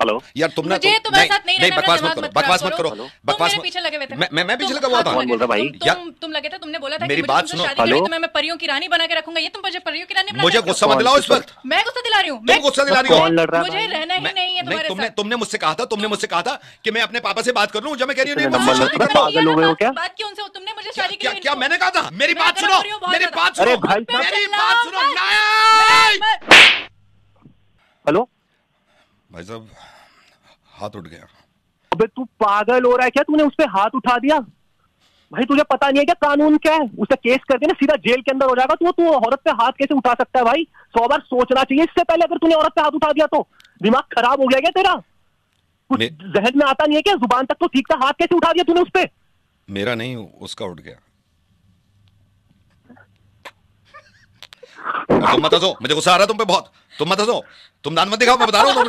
Hello. यार तुमने मुझे तुम- तुम्हारे साथ नहीं रहना, बकवास मत करो बकवास मत करो। बकवास पीछे लगे हुए थे मैं मैं मैं पीछे लगा हुआ हाँ, था। कौन बोल रहा भाई? तुम- यार- तुम तुम लगे थे तुमने बोला था मेरी बात सुनो। शादी करनी है, हेलो? तो मैं मैं परियों की रानी बना के रखूँगा। ये तुम मुझे परियों की रानी मुझे हो? गुस्सा मत दिलाओ इस वक्त। मैं गुस्सा दिला रही हूँ। तुम गुस्सा दिला रही हो। कौन लड़ रहा है मुझे रहना ही नहीं है तुम्हारे तुमने साथ। तुमने मुझसे कहा था तुमने मुझसे कहा था कि मैं अपने पापा से बात कर लूँ जब मैं कह रही हूँ नहीं लो। पागल हो। गए हो क्या? बात क्यों उनसे तुमने मुझे शादी की क्या क्या मैंने कहा था? मेरी बात सुनो। हूँ मेरी बात सुनो। अरे भाई मैं मेरी बात सुनो। मैं- मैं- हेलो भाई साहब हाथ उठ गया। अबे तू पागल हो रहा है क्या? तूने उस पर हाथ उठा दिया? भाई तुझे पता नहीं है क्या कानून क्या है? उसे केस करके ना सीधा जेल के अंदर हो जाएगा। तू तू औरत पे हाथ कैसे उठा सकता है भाई? सौ बार सोचना चाहिए। इससे पहले अगर तूने औरत पे हाथ उठा दिया तो दिमाग खराब हो गया क्या तेरा? कुछ जहन में आता नहीं है क्या? ज़ुबान तक तो ठीक था हाथ कैसे उठा दिया तूने उस पर मेरा नहीं उसका उठ गया। तुम मत हंसो मुझे गुस्सा आ रहा है तुम पे बहुत। तुम मत हंसो तुम दान मत दिखाओ मैं बता रहा हूँ